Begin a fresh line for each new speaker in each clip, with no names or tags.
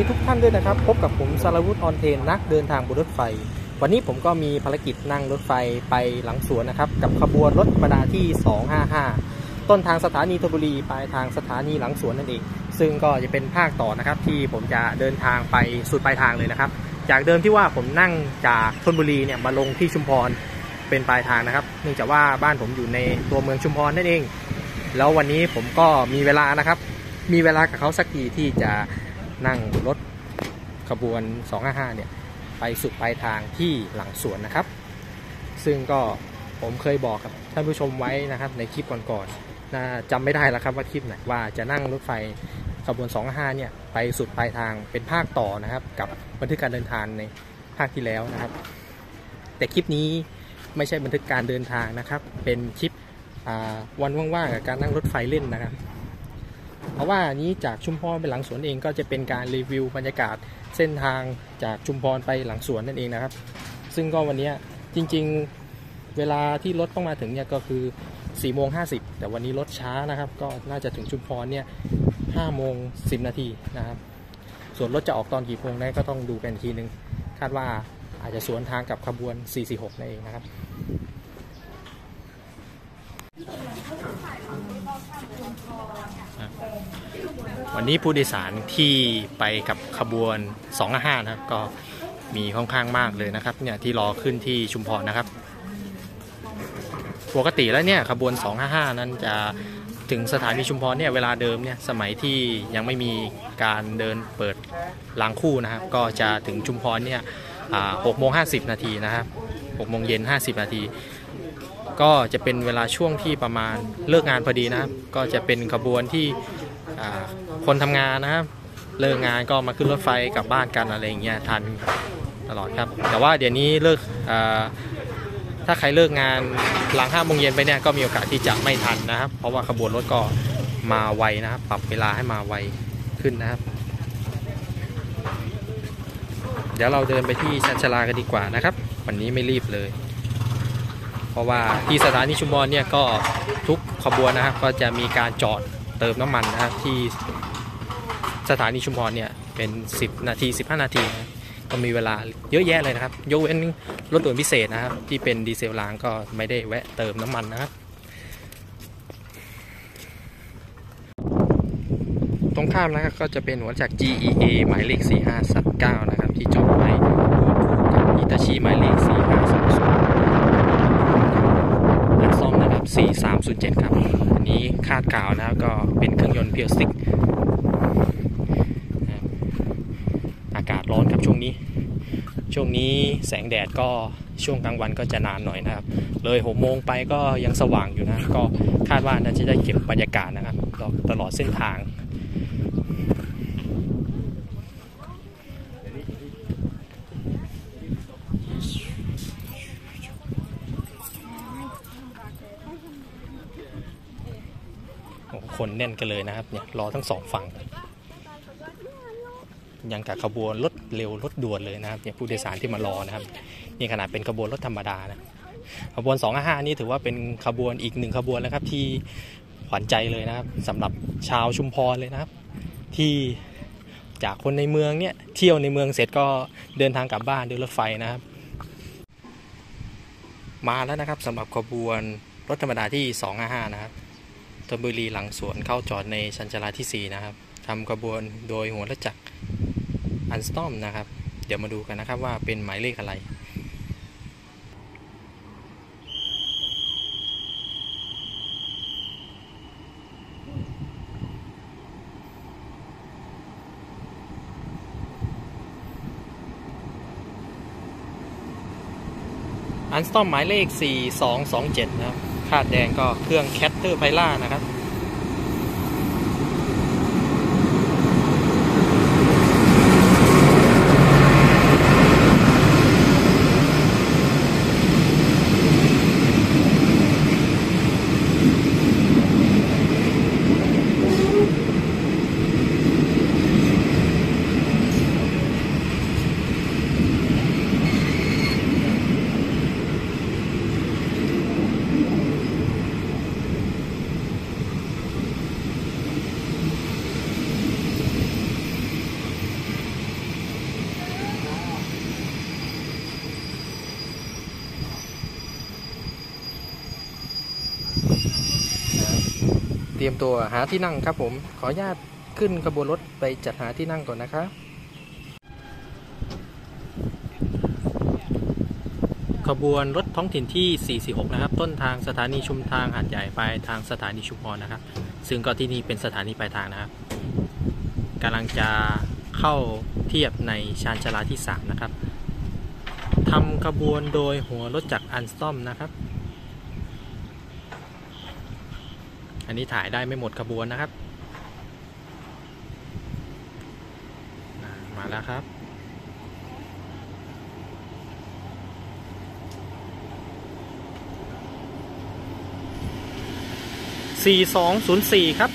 ดีทุกท่านด้วยนะครับ พบกับผมสารวุฒิออนเทนนักเดินทางบนรถไฟ วันนี้ผมก็มีภารกิจนั่งรถไฟไปหลังสวนนะครับ กับขบวนรถธรรมดาที่ 255 ต้นทางสถานีธนบุรีปลายทางสถานีหลังสวนนั่นเอง ซึ่งก็จะเป็นภาคต่อนะครับ ที่ผมจะเดินทางไปสุดปลายทางเลยนะครับ จากเดิมที่ว่าผมนั่งจากธนบุรีเนี่ยมาลงที่ชุมพรเป็นปลายทางนะครับ เนื่องจากว่าบ้านผมอยู่ในตัวเมืองชุมพรนั่นเอง แล้ววันนี้ผมก็มีเวลานะครับมีเวลากับเขาสักทีที่จะ นั่งรถขบวน 255 เนี่ย ไปสุดปลายทางที่หลังสวนนะครับ ซึ่งก็ผมเคยบอกกับท่านผู้ชมไว้นะครับในคลิปก่อนๆน่าจำไม่ได้แล้วครับว่าคลิปไหนว่าจะนั่งรถไฟขบวน 255 เนี่ย ไปสุดปลายทางเป็นภาคต่อนะครับ กับบันทึกการเดินทางในภาคที่แล้วนะครับ แต่คลิปนี้ไม่ใช่บันทึกการเดินทางนะครับ เป็นคลิปวันว่างๆกับการนั่งรถไฟเล่นนะครับ เพราะว่านี้จากชุมพรไปหลังสวนเองก็จะเป็นการรีวิวบรรยากาศเส้นทางจากชุมพรไปหลังสวนนั่นเองนะครับ ซึ่งก็วันนี้จริงๆเวลาที่รถต้องมาถึงเนี่ยก็คือ4โมง50แต่วันนี้รถช้านะครับ ก็น่าจะถึงชุมพรเนี่ย5โมง10นาทีนะครับ ส่วนรถจะออกตอนกี่โมงนั้นก็ต้องดูกันอีกทีนึง คาดว่าอาจจะสวนทางกับขบวน 446นั่นเองนะครับ วันนี้ผู้โดยสารที่ไปกับขบวน255นะครับ ก็มีค่อนข้างมากเลยนะครับ เนี่ยที่รอขึ้นที่ชุมพรนะครับ ปกติแล้วเนี่ยขบวน 255 นั้นจะถึงสถานีชุมพรเนี่ยเวลาเดิมเนี่ยสมัยที่ยังไม่มีการเดินเปิดรางคู่นะครับ ก็จะถึงชุมพรเนี่ย6โมง50นาทีนะครับ6โมงเย็น50นาที ก็จะเป็นเวลาช่วงที่ประมาณเลิกงานพอดีนะครับ ก็จะเป็นขบวนที่คนทำงานนะครับ เลิกงานก็มาขึ้นรถไฟกลับบ้านกันอะไรอย่างเงี้ยทันตลอดครับ แต่ว่าเดี๋ยวนี้เลิกถ้าใครเลิกงานหลังห้าโมงเย็นไปเนี่ยก็มีโอกาสที่จะไม่ทันนะครับ เพราะว่าขบวนรถก็มาไวนะครับ ปรับเวลาให้มาไวขึ้นนะครับ เดี๋ยวเราเดินไปที่ชันชาลากันดีกว่านะครับ วันนี้ไม่รีบเลย ราะว่าที่สถานีชุมพรเนี่ยก็ทุกขบวนนะครับก็จะมีการจอดเติมน้ำมันนะครับที่สถานีชุมพรเนี่ยเป็น 10 นาที 15 นาทีนะก็มีเวลาเยอะแยะเลยนะครับ ยกเว้นรถด่วนพิเศษนะครับ ที่เป็นดีเซลล้างก็ไม่ได้แวะเติมน้ำมันนะครับตรงข้ามนะครับก็จะเป็นหัวจาก GEA หมายเลข4539นะครับที่จอดไว้คู่กับอิตาชิหมายเลข4 5 4307 ครับ อันนี้คาดกล่าวนะครับก็เป็นเครื่องยนต์เพียวสติกนะครับอากาศร้อนครับช่วงนี้ ช่วงนี้แสงแดดก็ช่วงกลางวันก็จะนานหน่อยนะครับ เลยหกโมงไปก็ยังสว่างอยู่นะ ก็คาดว่าน่าจะได้เก็บบรรยากาศนะครับตลอดเส้นทาง คนแน่นกันเลยนะครับเนี่ยรอทั้งสองฝั่งยังกับขบวนรถเร็วรถด่วนเลยนะครับเนี่ยผู้โดยสารที่มารอนะครับนี่ขนาดเป็นขบวนรถธรรมดานะขบวน255นี่ถือว่าเป็นขบวนอีกหนึ่งขบวนนะครับที่ขวัญใจเลยนะครับสำหรับชาวชุมพรเลยนะครับ ที่จากคนในเมืองเนี่ยเที่ยวในเมืองเสร็จก็เดินทางกลับบ้านด้วยรถไฟนะครับ มาแล้วนะครับสำหรับขบวนรถธรรมดาที่255นะครับ ธนบุรีหลังสวนเข้าจอดในชันชลาที่ 4 นะครับทำกระบวนโดยหัวรถจักรอันสตอมนะครับ เดี๋ยวมาดูกันนะครับว่าเป็นหมายเลขอะไร Alstom หมายเลข 4227 นะครับ คาดแดงก็เครื่อง Caterpillar นะครับ รียมตัวหาที่นั่งครับผม ขออนุญาตขึ้นขบวนรถไปจัดหาที่นั่งก่อนนะครับขบวนรถท้องถิ่นที่ 446 นะครับ ต้นทางสถานีชุมทางหาดใหญ่ไปทางสถานีชุมพรนะครับ ซึ่งก็ที่นี่เป็นสถานีปลายทางนะครับกำลังจะเข้าเทียบในชานชาลาที่ 3 นะครับทำขบวนโดยหัวรถจักรอันสตอมนะครับ อันนี้ถ่ายได้ไม่หมดขบวนนะครับ มาแล้วครับ4204 ครับ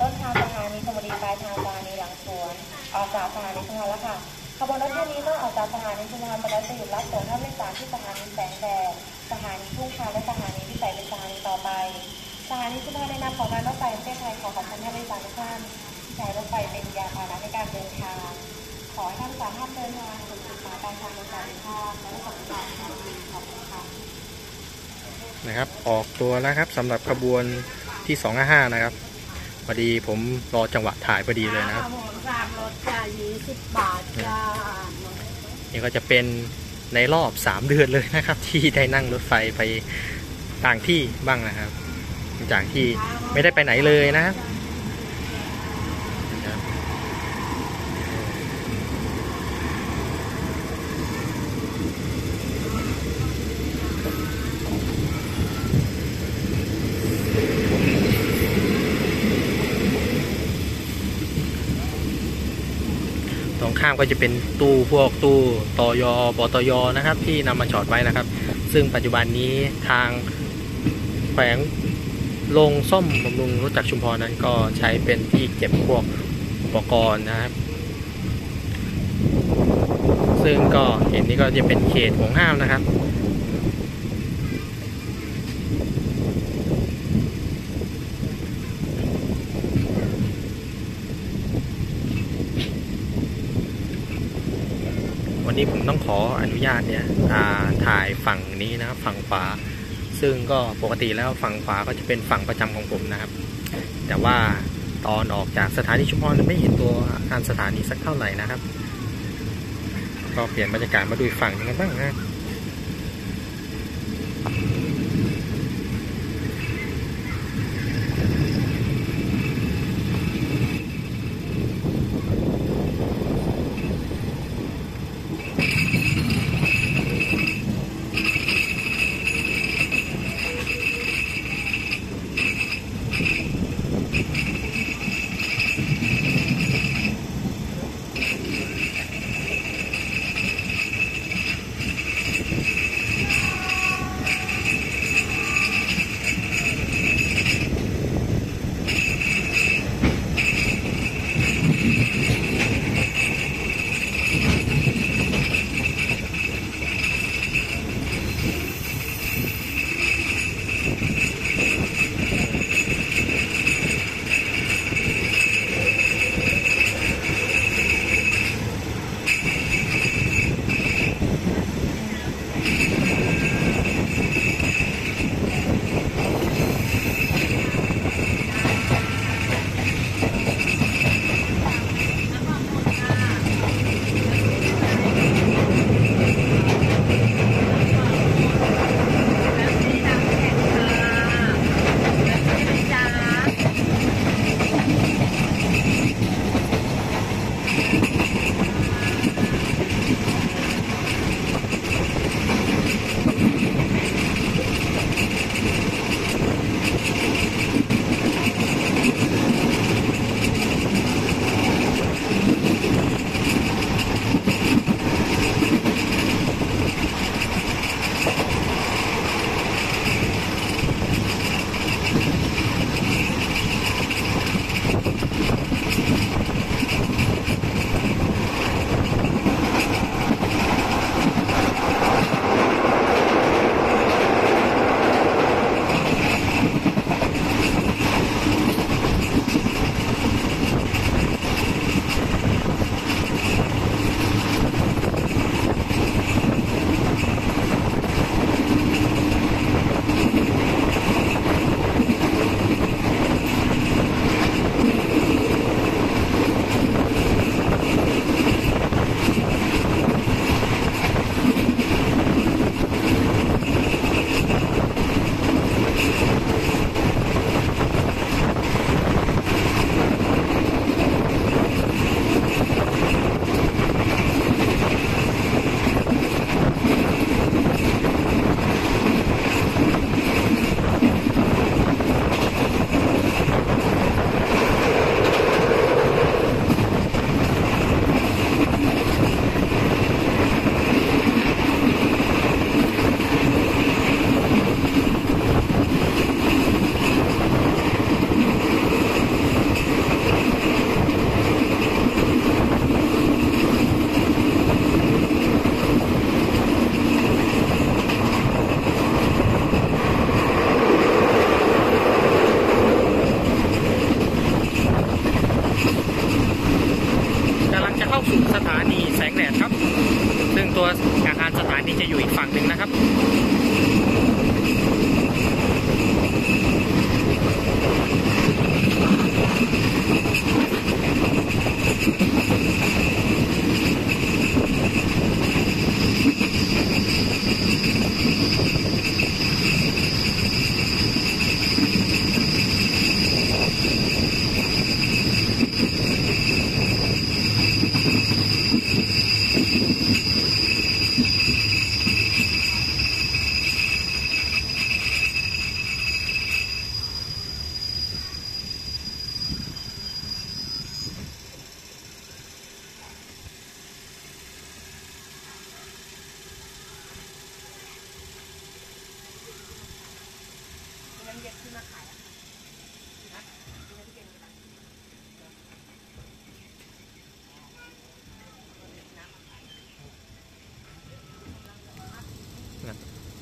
ต้นทางสถานีชลบุรีปลายทางสถานีหลังสวน ออกจากสถานีชุมพรแล้วค่ะ ขบวนรถเที่ยวนี้เมื่อออกจากสถานีชุมพรไปแล้วจะหยุดรับส่งท่านผู้โดยสารที่สถานีแสงแดดสถานีทุ่งคาและสถานีวิสัยเป็นสถานีต่อไป สถานีชุมพรในนามของการรถไฟแห่งประเทศไทยขอขอบคุณท่านผู้โดยสารทุกท่านที่ใช้รถไฟเป็นยานพาหนะในการเดินทาง ขอให้ท่านสามารถเดินทางถึงจุดหมายปลายทางโดยสวัสดิภาพและสุขภาพแข็งแรงขอบคุณค่ะ
นะครับ อ อกตัวแล้วครับสำหรับขบวนที่ 255 นะครับพอดีผมรอจังหวะถ่ายพอดีเลยนะครับ
หมูสามรสจ้ายี่สิบบาทจ้า
นี่ก็จะเป็นในรอบ 3 เดือนเลยนะครับ ที่ได้นั่งรถไฟไปต่างที่บ้างนะครับจากที่ไม่ได้ไปไหนเลยนะครับนะครับ ตรงข้าม ก็จะเป็นตู้พวกตู้ตอยบตยนะครับ ที่นำมาจอดไว้นะครับ ซึ่งปัจจุบันนี้ทางแขวงลงซ่อมบำรุงรถจักรชุมพรนั้นก็ใช้เป็นที่เก็บพวกอุปกรณ์นะครับ ซึ่งก็เห็นนี่ก็จะเป็นเขตของห้ามนะครับ นี้ผมต้องขออนุญาตเนี่ยถ่ายฝั่งนี้นะครับฝั่งขวา ซึ่งก็ปกติแล้วฝั่งขวาก็จะเป็นฝั่งประจำของผมนะครับ แต่ว่าตอนออกจากสถานีชุมพรไม่เห็นตัวอาคารสถานีสักเท่าไหร่นะครับ ก็เปลี่ยนบรรยากาศมาดูฝั่งนึงกันบ้างนะ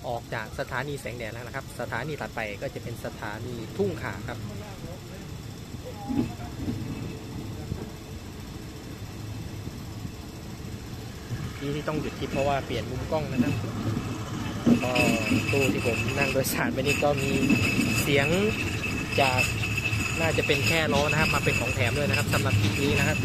ออกจากสถานีแสงแดดแล้วนะครับ สถานีถัดไปก็จะเป็นสถานีทุ่งขาครับที่ที่ต้องหยุดคลิปเพราะว่าเปลี่ยนมุมกล้องนะครับ ก็ตู้ที่ผมนั่งโดยสารไปนี่ก็มีเสียงจากน่าจะเป็นแค่ล้อนะครับ มาเป็นของแถมด้วยนะครับสำหรับคลิปนี้นะครับ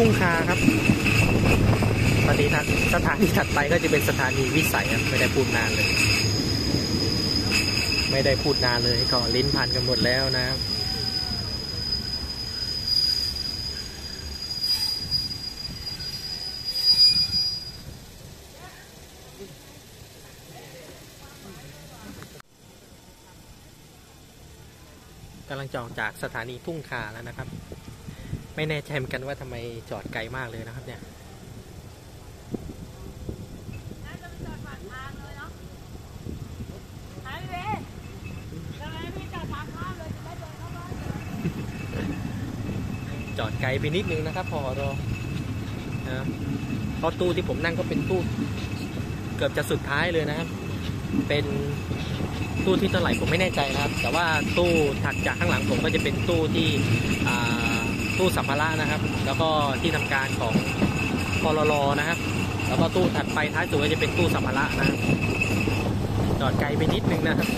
ทุ่งคาครับตอนนี้ทาสถานีถัดไปก็จะเป็นสถานีวิสัยครับไม่ได้พูดนานเลย ไม่ได้พูดนานเลยก็ลิ้นพันกันหมดแล้วนะครับกำลังจองจากสถานีทุ่งคาแล้วนะครับ ไม่แน่ใจเหมือนกันว่าทำไมจอดไกลมากเลยนะครับ เนี่ย
น่าจะไปจอดปากทางเลยเนาะหายไปทำไมพี่จอดทางข้ามเลยจะได้เดินเข้าบ้านเลย
จอดไกลไปนิดนึงนะครับพอรอนะครับเพราะตู้ที่ผมนั่งก็เป็นตู้เกือบจะสุดท้ายเลยนะครับ เป็นตู้ที่เท่าไหร่ผมไม่แน่ใจนะครับ แต่ว่าตู้ถัดจากข้างหลังผมก็จะเป็นตู้ที่อ่า ตู้สัมภาระนะครับ แล้วก็ที่ทำการของพลลนะครับ แล้วก็ตู้ถัดไปท้ายสุดก็จะเป็นตู้สัมภาระนะครับจอดไกลไปนิดนึงนะครับ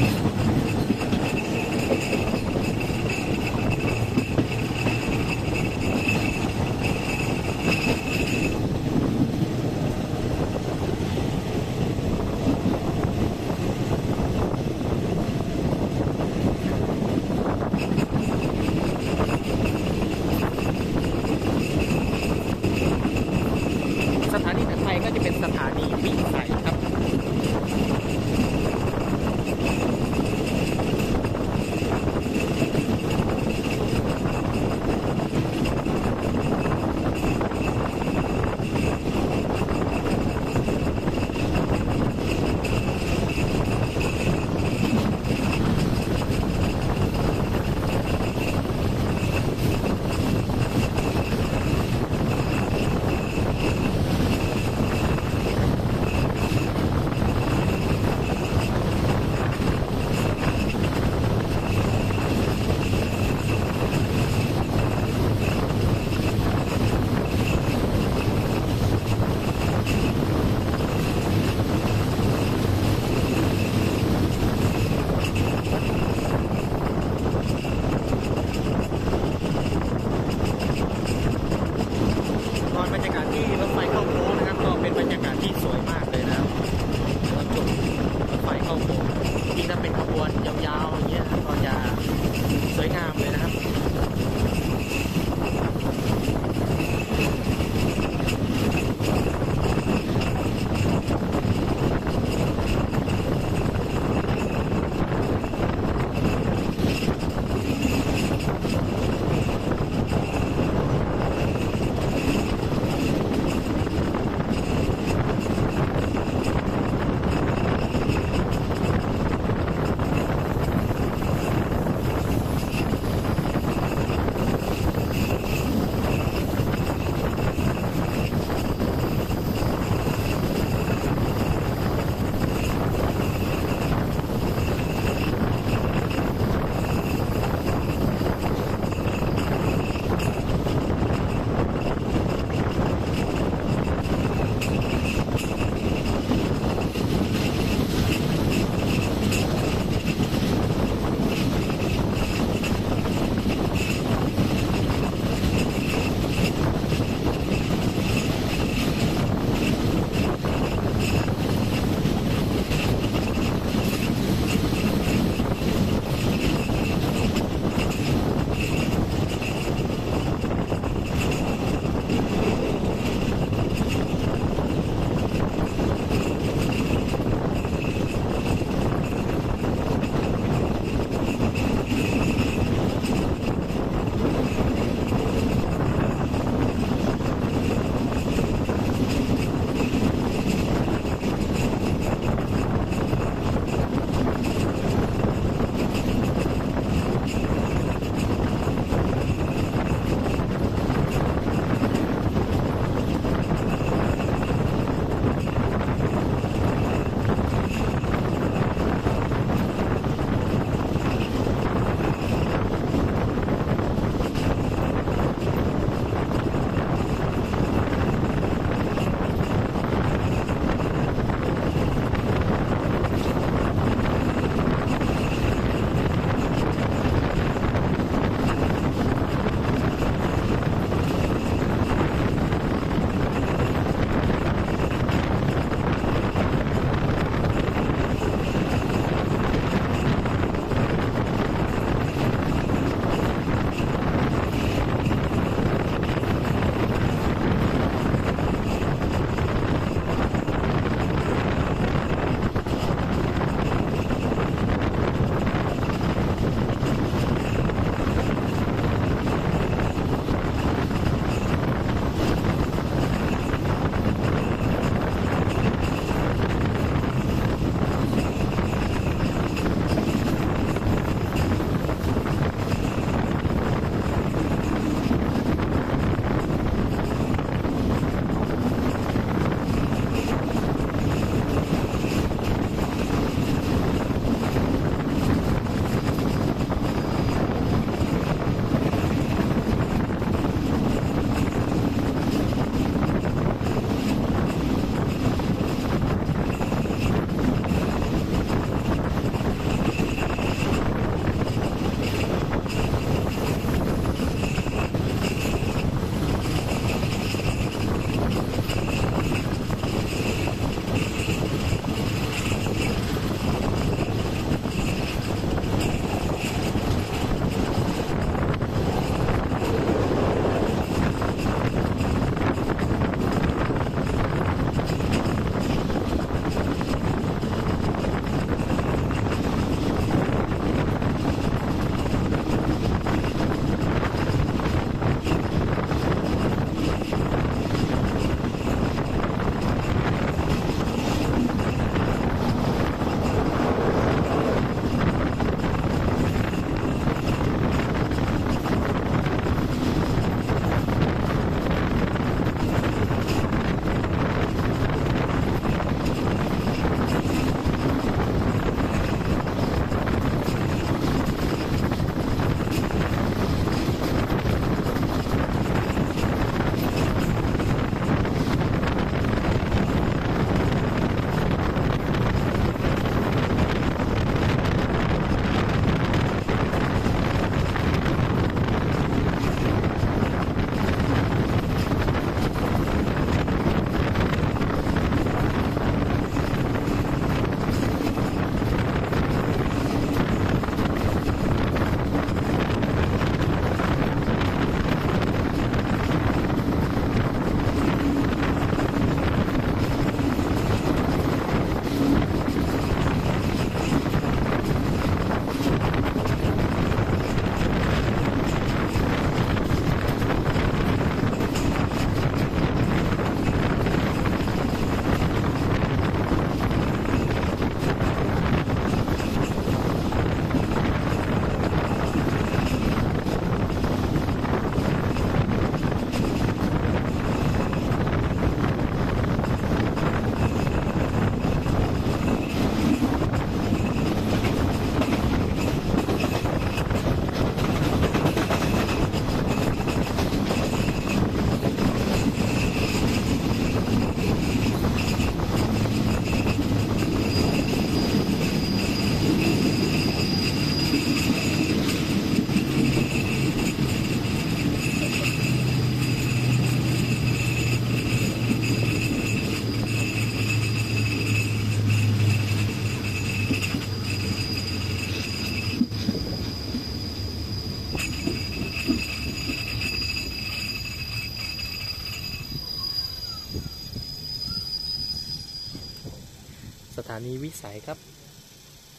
สถานีวิสัยครับ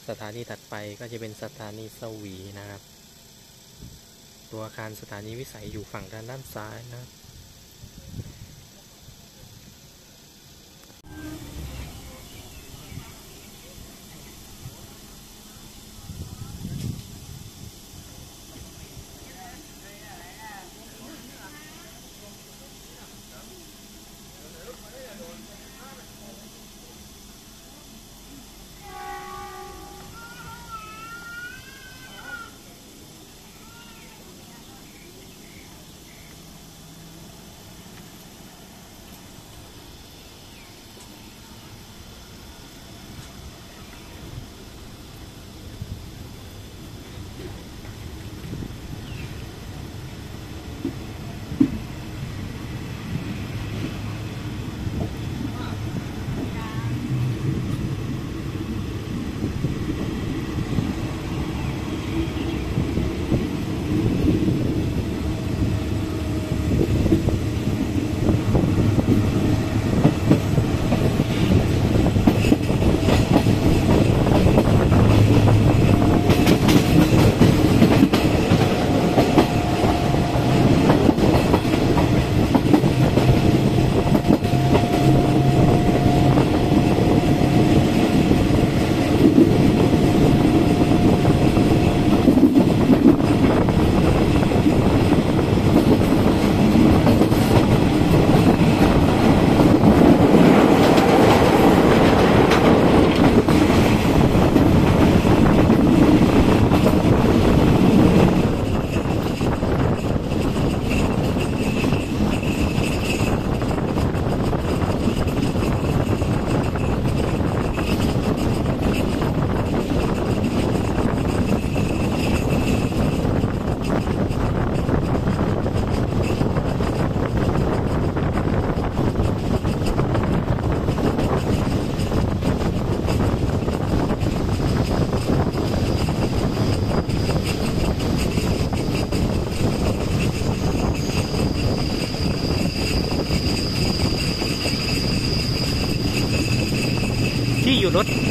สถานีถัดไปก็จะเป็นสถานีสวีนะครับ ตัวอาคารสถานีวิสัยอยู่ฝั่งด้านด้านซ้ายนะครับ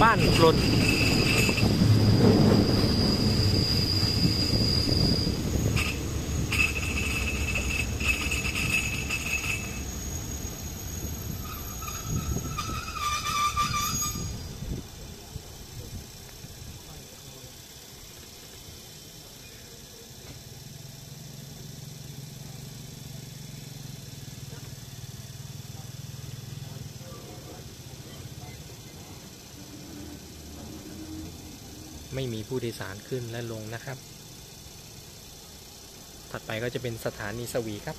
บ้านกลน ยสารขึ้นและลงนะครับ ถัดไปก็จะเป็นสถานีสวีครับ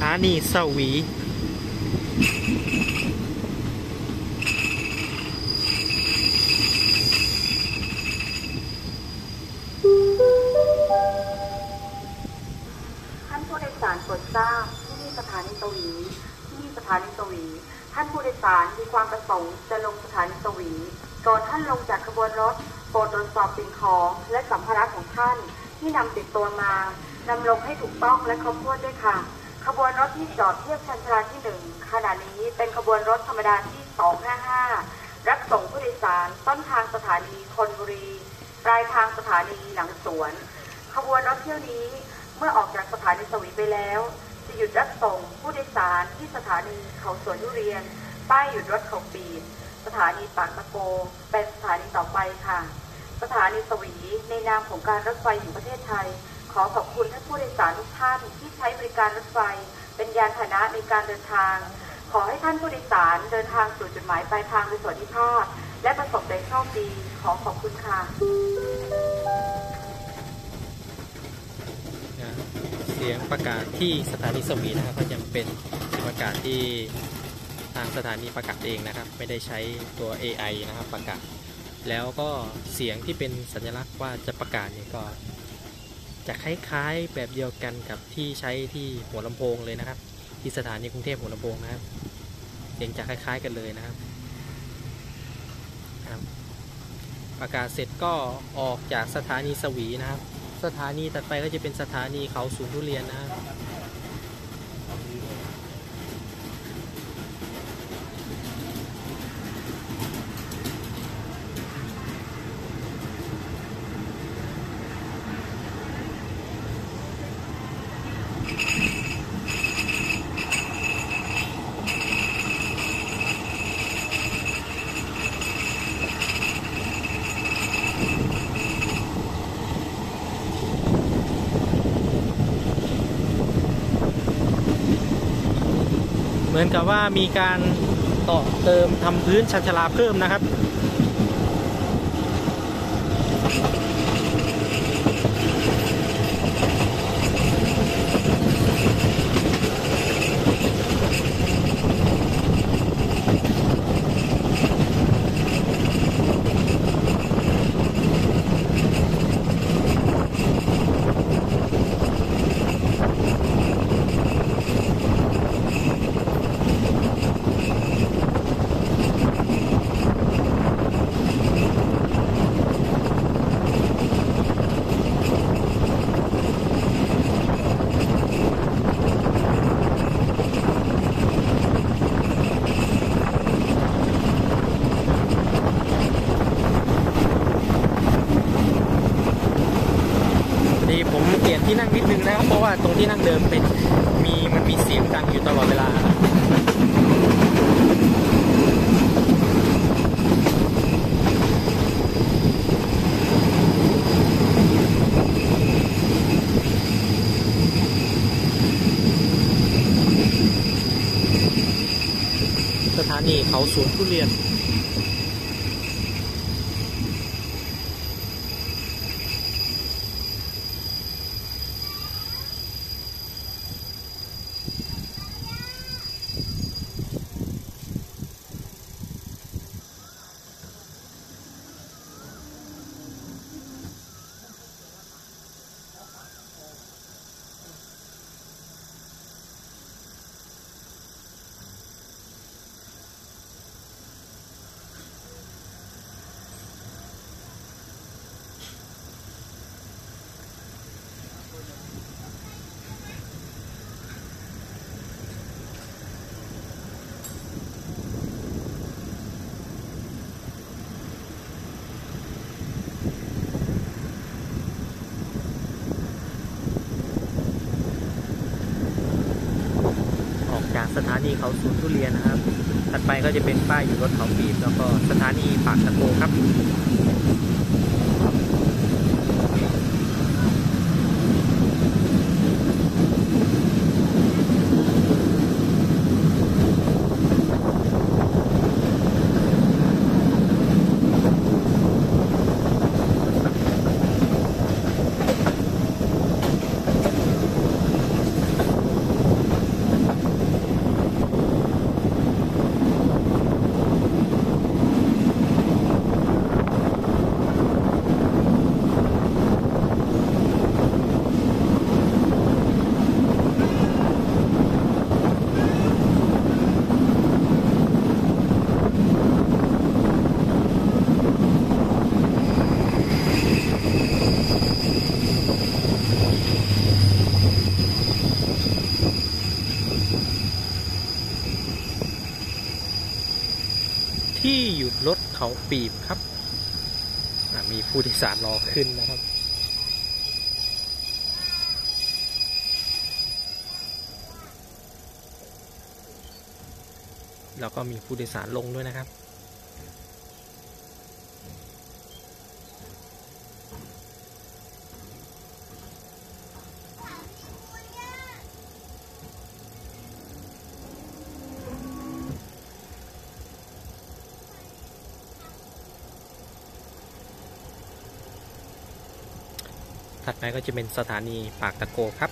ถานีสวี
ท่านผู้โดยสารโปรดทราบที่นี่สถานีสวีที่นี่สถานีสวี ท่านผู้โดยสารมีความประสงค์จะลงสถานีสวีก่อนท่านลงจากขบวนรถโปรดตรวจสอบสิ่งของและสัมภาระของท่านที่นำติดตัวมานำลงให้ถูกต้องและครบถ้วนด้วยค่ะ ขบวนรถที่จอดเทียบชันชาลาที่หนึ่งขณะนี้เป็นขบวนรถธรรมดาที่ 255 รับส่งผู้โดยสารต้นทางสถานีคนบุรีปลายทางสถานีหลังสวน ขบวนรถเที่ยวนี้เมื่อออกจากสถานีสวีไปแล้ว จะหยุดรับส่งผู้โดยสารที่สถานีเขาสวนทุเรียน ป้ายหยุดรถเขาปีนสถานีปากตะโก เป็นสถานีต่อไปค่ะ สถานีสวีในนามของการรถไฟแห่งประเทศไทย อขอบคุณท่านผู้โดยสารทุกท่านที่ใช้บริการรถไฟ เป็นยานพาหนะในการเดินทาง ขอให้ท่านผู้โดยสารเดินทางสู่จุดหมายปลายทางโดยสวัสดิภาพ และประสบแต่โชคดี ขอขอบคุณค่ะ
เสียงประกาศที่สถานีสวีนะครับก็จะเป็นประกาศที่ทางสถานีประกาศเองนะครับ ไม่ได้ใช้ตัว AI นะครับประกาศ แล้วก็เสียงที่เป็นสัญลักษณ์ว่าจะประกาศเนี่ยก็ จะคล้ายๆแบบเดียวกันกับที่ใช้ที่หัวลำโพงเลยนะครับ ที่สถานีกรุงเทพหัวลำโพงนะครับเสียงจะคล้าย ๆกันเลยนะครับครับ ประกาศเสร็จก็ออกจากสถานีสวีนะครับ สถานีถัดไปก็จะเป็นสถานีเขาสูงทุเรียนนะครับ มือนกับว่ามีการต่อเติมทำพื้นชันชลาเพิ่มนะครับ ดีผมเปลี่ยนที่นั่งนิดนึงนะครับ เพราะว่าตรง ที่นั่งเดิมเป็นมีมันมีเสียงดังอยู่ตลอดเวลาสถานีเขาสวนทุเรียน ออก นีเขาสวนทุเรียนนะครับ ถัดไปก็จะเป็นป้ายอยู่รถเขาปีบแล้วก็สถานีปากตะโกครับ
ข
เขาปีบครับ มีผู้โดยสารรอขึ้นนะครับ แล้วก็มีผู้โดยสารลงด้วยนะครับ ถัดไปก็จะเป็นสถานีปากตะโกครับ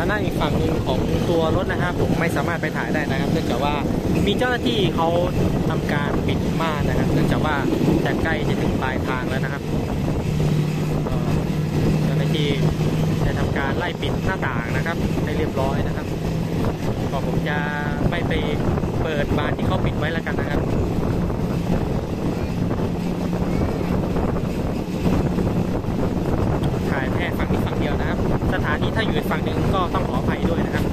ด้านหน้าอีกฝั่งหนึ่งของตัวรถนะครับ ผมไม่สามารถไปถ่ายได้นะครับ เนื่องจากว่ามี เจ้าหน้าที่เขาทำการปิดม่านนะครับ เนื่องจากว่าจะใกล้จะถึงปลายทางแล้วนะครับเจ้าหน้าที่จะทำการไล่ปิดหน้าต่างนะครับ ให้เรียบร้อยนะครับก็ผมจะไม่ไปเปิดบานที่เขาปิดไว้แล้วกันนะครับถ่ายแค่ฝั่งนี้ฝั่งเดียวนะครับ สถานีถ้าอยู่อีกฝั่งหนึ่งก็ต้องขออภัยด้วยนะครับ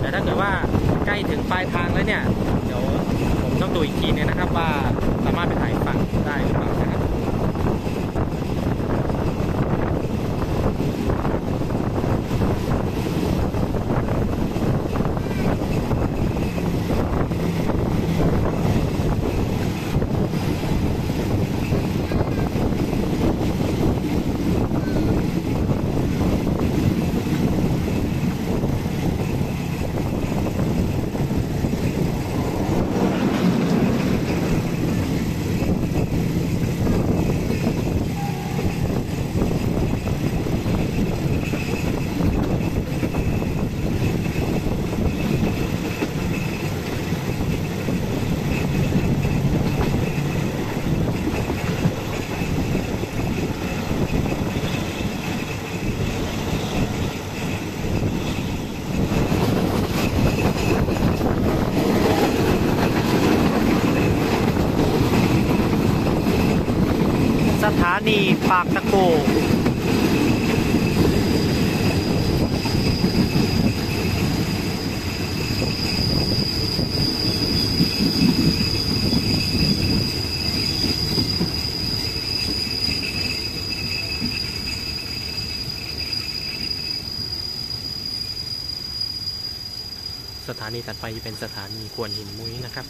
แต่ถ้าเกิดว่า ล้ถึงปลายทางแล้วเนี่ย เดี๋ยวผมต้องดูอีกทีนึงนะครับว่าสามารถไปถ่ายฝั่งได้หรือเปล่า สถานีปากตะโก สถานีถัดไปเป็นสถานีควนหินมุ้ยนะครับ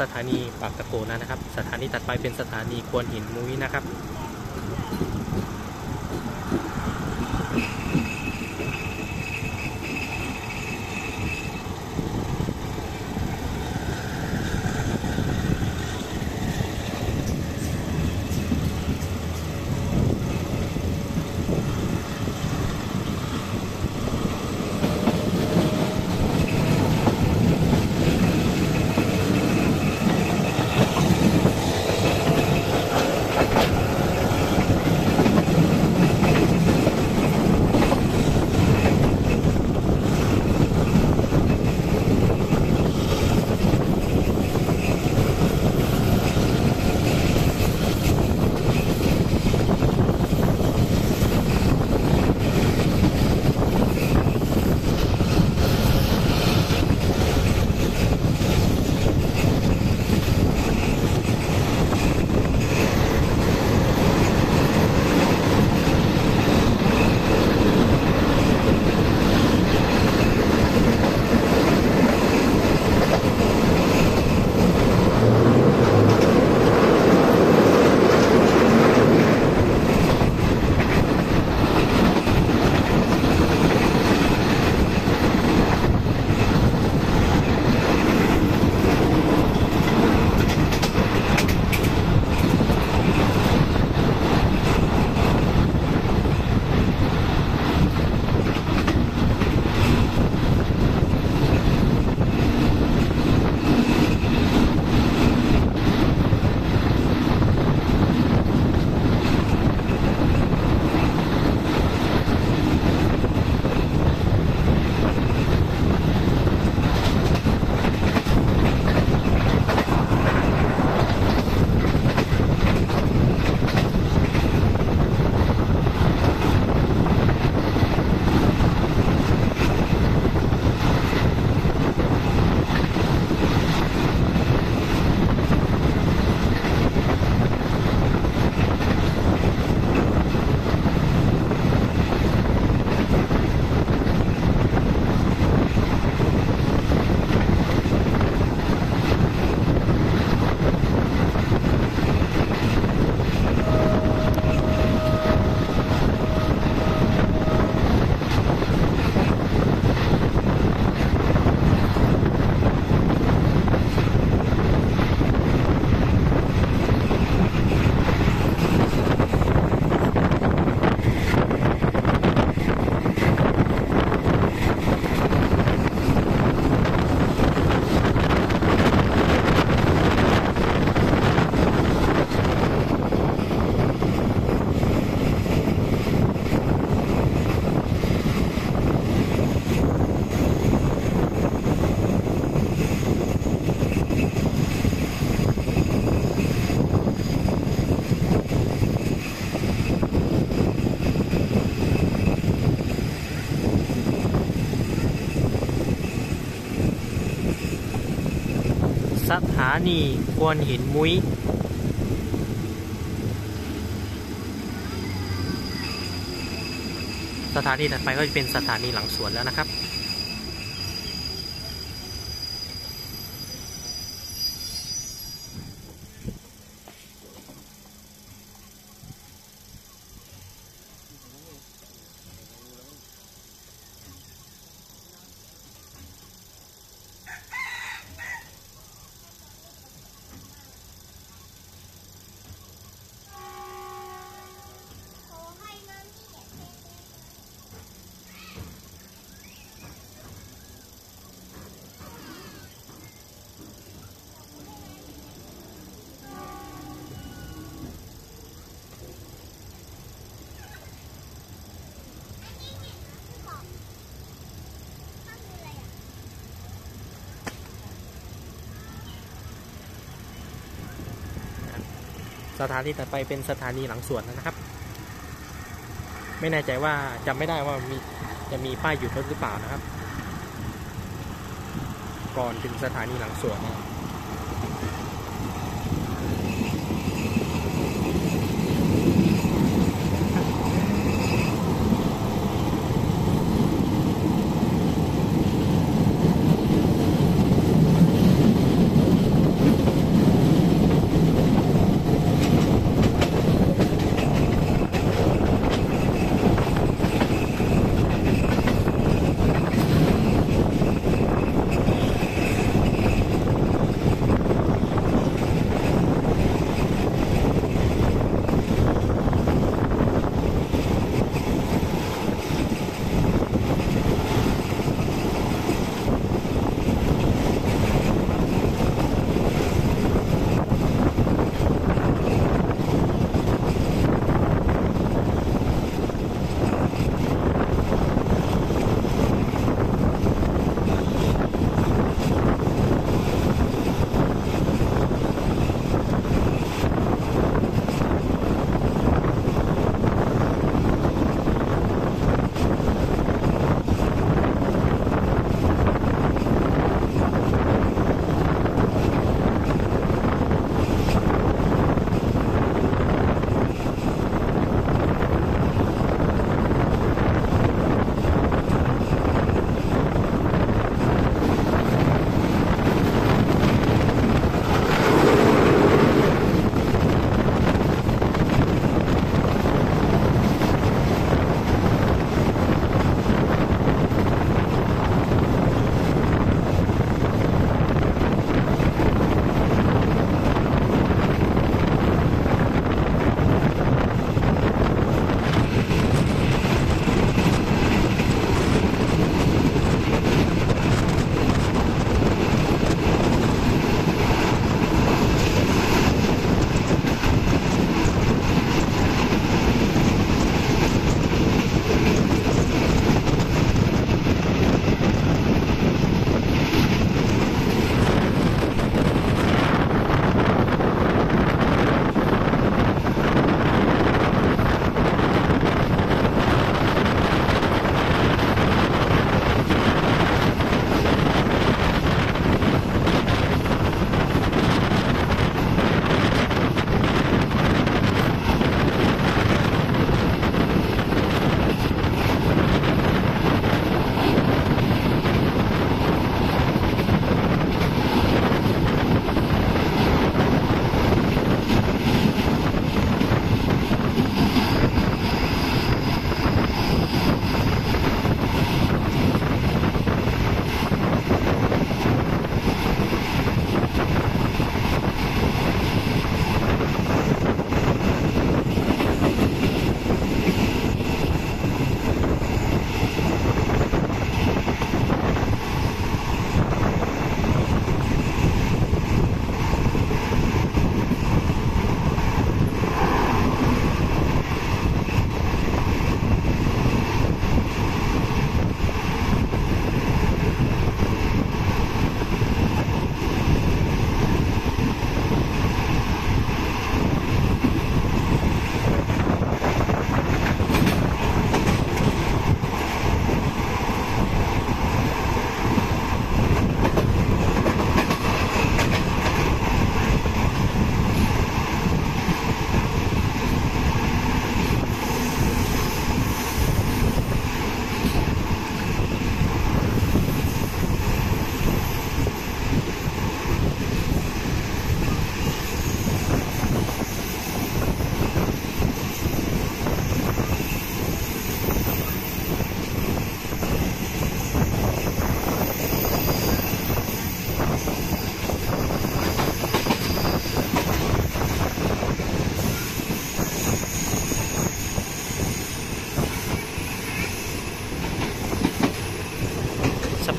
สถานีปากตะโกนะครับ สถานีถัดไปเป็นสถานีควนหินมุ้ยนะครับ นีควนหินมุ้ย สถานีถัดไปก็จะเป็นสถานีหลังสวนแล้วนะครับ สถานีต่อไปเป็นสถานีหลังสวนนะครับ ไม่แน่ใจว่าจำไม่ได้ว่ามีจะมีป้ายหยุดรถหรือเปล่านะครับ ก่อนถึงสถานีหลังสวนเ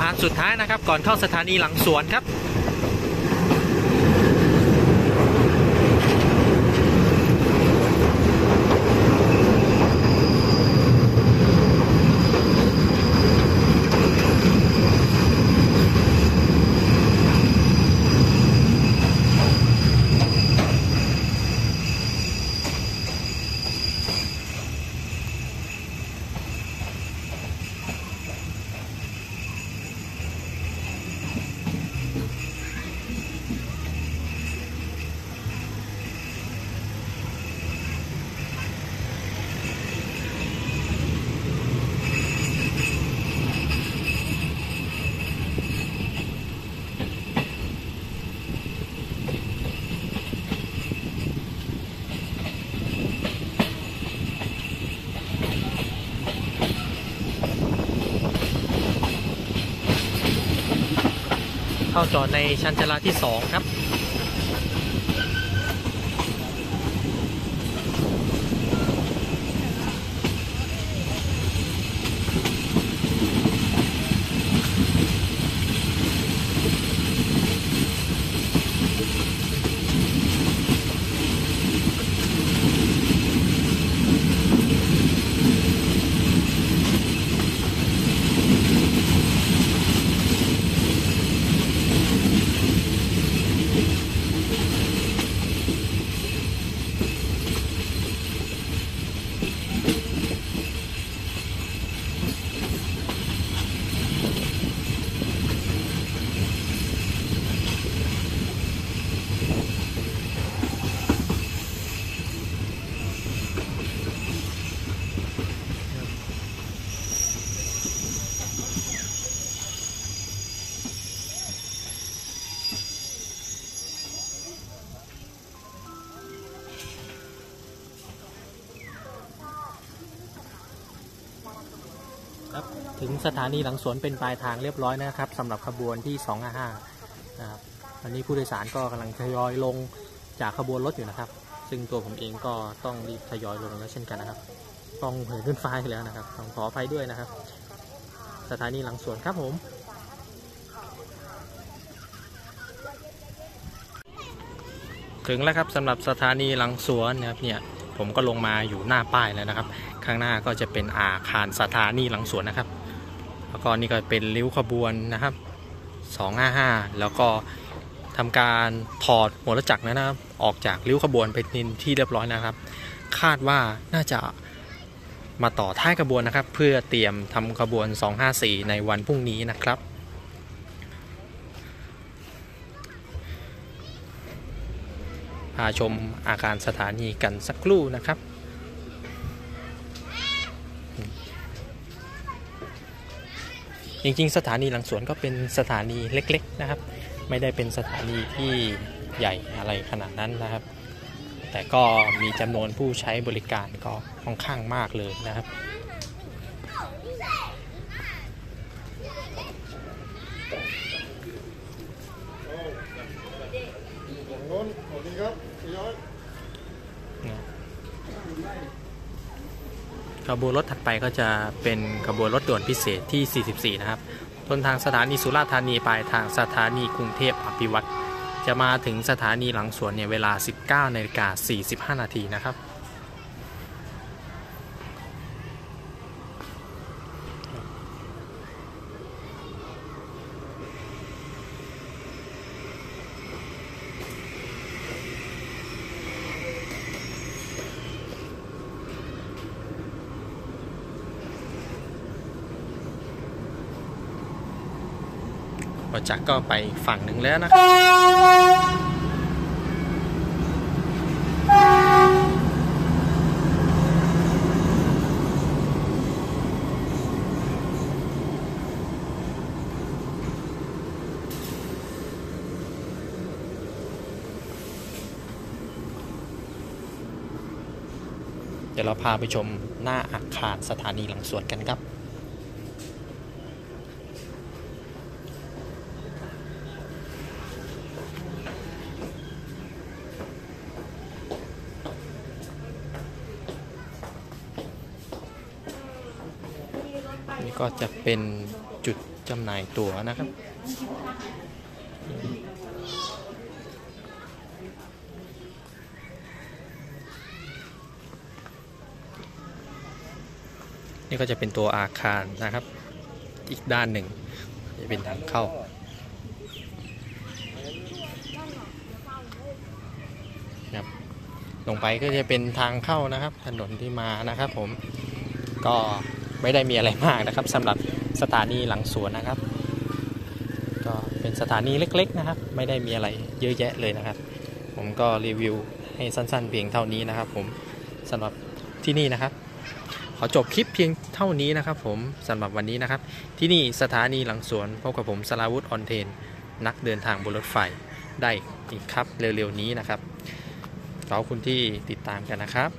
างสุดท้ายนะครับ ก่อนเข้าสถานีหลังสวนครับ จอดในชันจราที่ 2 ครับ ครับถึงสถานีหลังสวนเป็นปลายทางเรียบร้อยนะครับสำหรับขบวนที่255นะครับวันนี้ผู้โดยสารก็กำลังทยอยลงจากขบวนรถอยู่นะครับ ซึ่งตัวผมเองก็ต้องรีบทยอยลงแล้วเช่นกันนะครับต้องเหินขึ้นฟ้าอีกแล้วนะครับต้องขออภัยด้วยนะครับ สถานีหลังสวนครับผมถึงแล้วครับสำหรับสถานีหลังสวนนะครับเนี่ยผมก็ลงมาอยู่หน้าป้ายแล้วนะครับ ข้างหน้าก็จะเป็นอาคารสถานีหลังสวนนะครับ แล้วก็นี่ก็เป็นริ้วขบวนนะครับ 255 แล้วก็ทำการถอดหัวรถจักรนะครับ ออกจากริ้วขบวนเป็นที่เรียบร้อยนะครับ คาดว่าน่าจะมาต่อท้ายขบวนนะครับ เพื่อเตรียมทำขบวน 254 ในวันพรุ่งนี้นะครับพาชมอาคารสถานีกันสักครู่นะครับ จริงๆ สถานีหลังสวนก็เป็นสถานีเล็ก ๆนะครับ ไม่ได้เป็นสถานีที่ใหญ่อะไรขนาดนั้นนะครับ แต่ก็มีจำนวนผู้ใช้บริการก็ค่อนข้างมากเลยนะครับ
โน้นสวัสดีครับพี่ย้อย
ขบวนรถถัดไปก็จะเป็นขบวนรถด่วนพิเศษที่ 44 นะครับ ต้นทางสถานีสุราษฎร์ธานีปลายทางสถานีกรุงเทพอภิวัตรจะมาถึงสถานีหลังสวนเนี่ยเวลา 19นาฬิกา45 นาทีนะครับ รถจักรก็ไปฝั่งหนึ่งแล้วนะครับเดี๋ยวเราพาไปชมหน้าอาคารสถานีหลังสวนกันครับ นี่ก็ จะเป็นจุดจำหน่ายตั๋วนะครับ นี่ก็จะเป็นตัวอาคารนะครับ อีกด้านหนึ่ง จะเป็นทางเข้าครับลงไปก็จะเป็นทางเข้านะครับ ถนนที่มานะครับผมก็ ไม่ได้มีอะไรมากนะครับสำหรับสถานีหลังสวนนะครับ ก็เป็นสถานีเล็กๆนะครับ ไม่ได้มีอะไรเยอะแยะเลยนะครับ ผมก็รีวิวให้สั้นๆ เพียงเท่านี้นะครับผมสำหรับที่นี่นะครับ ขอจบคลิปเพียงเท่านี้นะครับ ผมสำหรับวันนี้นะครับ ที่นี่สถานีหลังสวนพบกับผมสลาวุธออนเทน นักเดินทางบนรถไฟได้อีกครับเร็วๆนี้นะครับขอบคุณที่ติดตามกันนะครับ